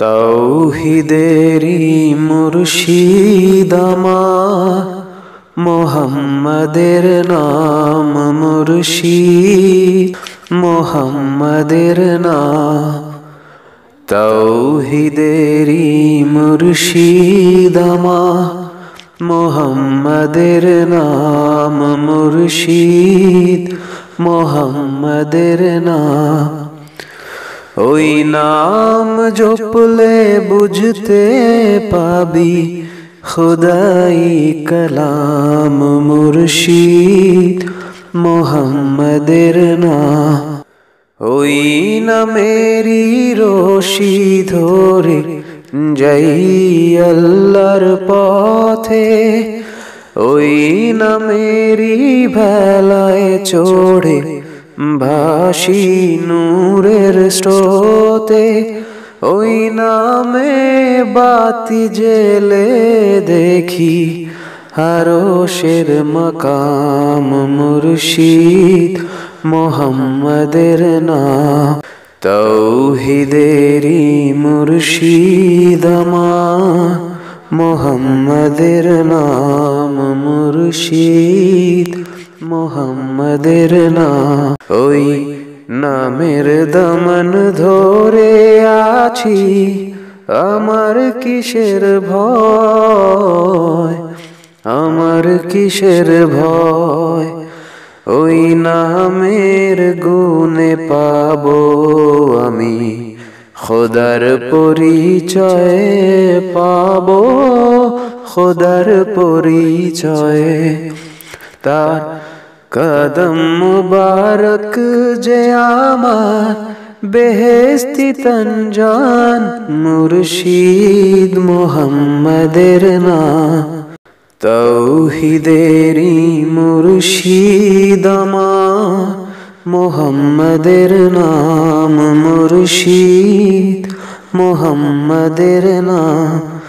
তৌহিদেরি মুর্শিদামা মোহাম্মদের নাম মুর্শিদ মোহাম্মদের নাম। তৌহিদেরি মুর্শিদামা মোহাম্মদের নাম মুর্শিদ মোহাম্মদের নাম। ওই নাম জপলে বুঝতে পাবি। খুদাই কলাম মুর্শিদ মোহাম্মদের নাম ওই নামেরি রশি ধরে যাই আল্লাহর পথে। ওই নামেরি ভেলায় চড়ে ভাসি নূরের স্রোতে, ওই নামে বাতি জেলে দেখি হারোশের মকাম মুর্শিদ মোহাম্মদের নাম। তৌহিদেরি মুর্শিদমা মোহাম্মদের নাম মুর্শিদ। মোহাম্মদের নাম। ওই নামের দমন ধরে আছি, আমার কিসের ভয়? আমার কিসের ভয়? ওই নামের গুণে পাব আমি, খোদার পরিচয় পাব, খোদার পরিচয়। তার কদম মুবারক যে আমার বেহেস্তি তঞ্জান মুর্শিদ মোহাম্মদের নাম তৌহিদেরি মুর্শিদমা মোহাম্মদের নাম মুর্শিদ মোহাম্মদের নাম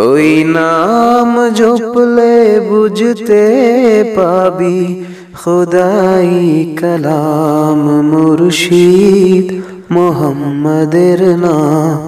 ওই নাম জপলে বুঝতে পাবি খুদাই কলাম মুর্শিদ মোহাম্মদের নাম